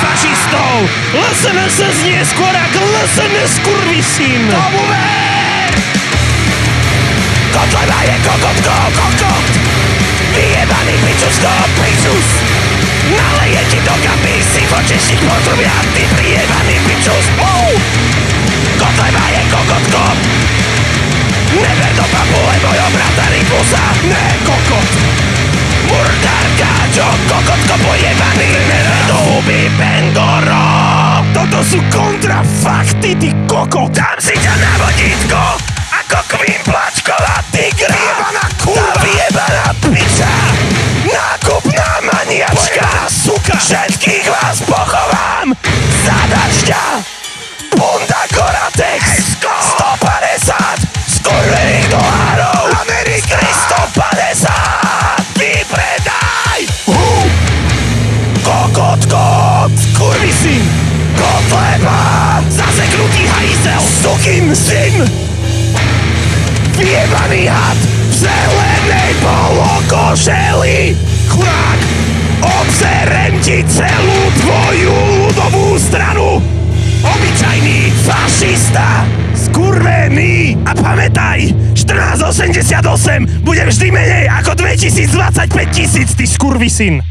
fašistov! LSNS znie skôr ako LSNS kurvisín! Tomu ver! Kotleba je kokotko, kokot! Vyjebaný pičusko, pičus! Naleje ti do kapy, si fočešník potrubia, ty prijebaný pičus! Uh! Kotleba je kokotko! Neber do papu, lebo jo brataný pusa! Ne, kokot! Murdárka, čo kokotko pojebaný! Pengoro! Toto sú kontrafakty, ty kokot! Dám si ťa na vodítko! Sukin syn! Vyjebaný had! V zelenej polokošeli! Chudák! Obserem ti celú tvoju ľudovú stranu! Obyčajný fašista! Skurvený! A pamätaj, 1488 bude vždy menej ako 2025 tisíc, ty skurvisyn!